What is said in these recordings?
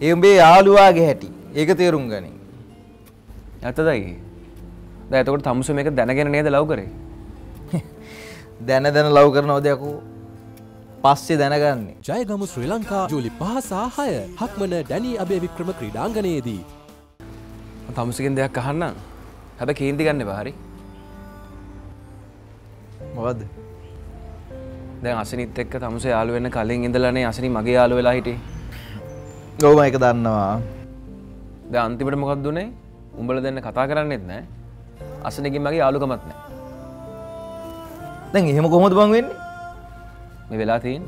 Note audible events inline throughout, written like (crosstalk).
ඒ උඹේ යාළුවාගේ හැටි. ඒක තේරුම් ගනින්. ඇතදයි දැ එතකොට තමුස මේක දැනගෙන නේද ලව් කරේ දැන දැන ලව් කරනව දෙයකු පස්සේ දැනගන්නේ. ජයගමු ශ්‍රී ලංකා ජූලි පහසා හය හක්මන ඩැනී අභය වික්‍රම ක්‍රඩාංගනයේදී. තමුසකින් දෙයක් අහන්න හැබ කේන්ති ගන්න බාරි මොකද දැන් අසනිත් එක්ක තමුස යාලු වෙන්න කලින් ඉඳලනේ අසනි මගේ යාලු වෙලා හිටේ ගෝම එක දන්නවා. ද අන්තිමට මොකක් දුනේ උඹල දෙන්න කතා කරන්නෙත් නෑ අසනකින් මගේ යාලුකමත් නෑ දැන් එහෙම කොහොමද බං වෙන්නේ? මේ වෙලා තියෙන්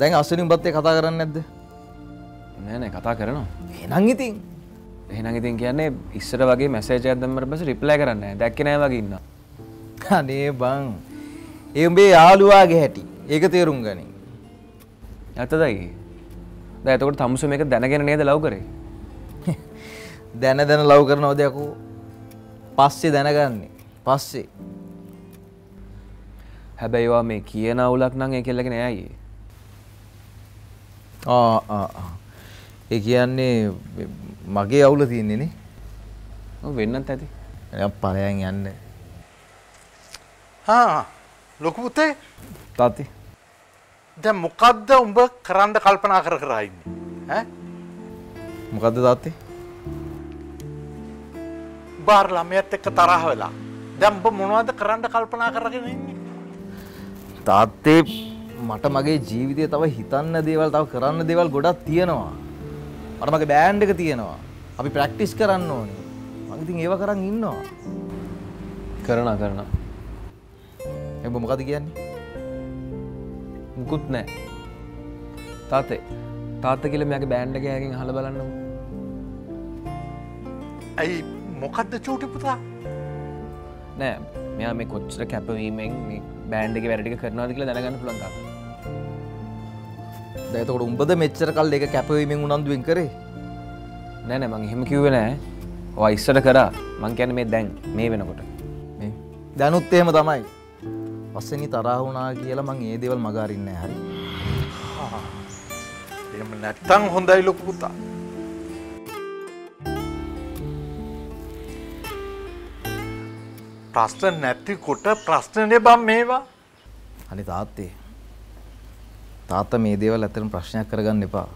දැන් අස්සනින් බත්තේ කතා කරන්නේ නැද්ද? නෑ නෑ කතා කරනවා එහෙනම් ඉතින් එහෙනම් ඉතින් කියන්නේ ඉස්සර වගේ මැසේජ් එකක් දැම්මට පස්සේ රිප්ලයි කරන්නේ නැහැ දැක්කේ නෑ වගේ ඉන්නවා අනේ බං ඒ උඹේ යාළුවාගේ හැටි. ඒක තේරුම් ගනින්. ඇත්තදයි දැන් එතකොට තමුස මේක දැනගෙන නේද ලව් කරේ (laughs) දැන දැන ලව් කරනව දෙයකු පස්සේ දැනගන්නේ. පස්සේ. හැබැයි ඒවා මේ කියන අවුලක් නම් ඒ කෙල්ලගෙන නෑ අයියේ ආ ආ ආ. ඒ කියන්නේ මගේ අවුල තියෙන්නේ නේ. ඔව් වෙන්නත් ඇති එයා ඵලයන් යන්න. හා ලොකු පුතේ දැන් මොකද්ද උඹ කරන්න කල්පනා කර කර ඉන්නේ ඈ මොකද්ද තාත්තේ? බාර් ළමයාත් එක්ක තරහ වෙලා දැන් උඹ මොනවද කරන්න කල්පනා කරගෙන ඉන්නේ තාත්තේ මට මගේ ජීවිතය තව හිතන්න දේවල් තව කරන්න දේවල් ගොඩක් තියෙනවා. මට මගේ බෑන්ඩ් එක තියෙනවා. අපි ප්‍රැක්ටිස් කරන්න ඕනේ. මම ඉතින් ඒව කරන් ඉන්නවා. කරන කරන එඹ මොකද කියන්නේ? මුකුත් නෑ. තාතේ තාත්ත කියල මගේ බෑන්්ඩ ගෑගෙන් හල බලන්නම් ඇයි මොකද්ද චූටි පුතා? නෑ මෙයා මේ කොච්චර කැපවීමෙන් බෑන්්ඩක වැඩික කරනවාද කියලා දැනගන්න පුළන්තා දැතකොට උඹද මෙච්චර කල් එක කැපවීමෙන් උනන්දුවෙන් කරේ. නෑනෑ මං එහෙම කිව්ව නෑ. ඉස්සට කරා. මං කියන මේ දැන් මේ වෙනකොට. මේ දැනුත් එහෙම තමයි. පස්සෙනි තරහ වුණා කියලා මං ඒ දේවල් මගහරින්නේ නැහැ හරි. එහෙම නැත්තම් හොඳයි ලොකු පුතා ප්‍රශ්න නැති කොට ප්‍රශ්නනේ බම් මේවා අනි තාත්තේ. තාත්තා මේ දේවල් ඇත්තටම ප්‍රශ්නයක් කරගන්න එපා.